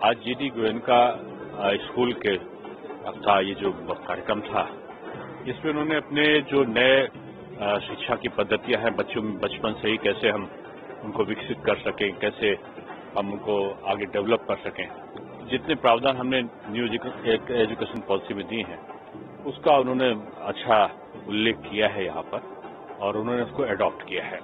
आज GD Goenka school के था ये जो कार्यक्रम था, इसमें उन्होंने अपने जो नए शिक्षा की पद्धतियाँ हैं, बच्चों में बचपन से ही कैसे हम उनको विकसित कर सकें, कैसे हम उनको आगे डेवलप कर सकें। जितने प्रावधान हमने न्यू एजुकेशन पॉलिसी में दी हैं, उसका उन्होंने अच्छा उल्लेख किया है यहाँ पर, और उन्होंने उसको एडॉप्ट किया है।